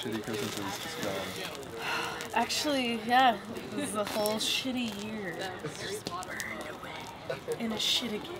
shitty Christmas is just gone. Actually, yeah, this is a whole shitty year. It's Just burned away in a shitty game.